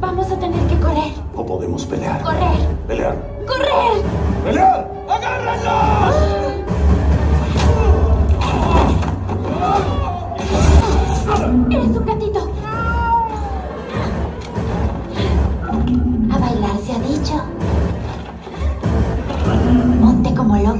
Vamos a tener que correr. O podemos pelear. Correr. Pelear. Correr. ¡Pelear! ¡Agárrenlos! Eres un gatito. A bailar se ha dicho. Monte como loco.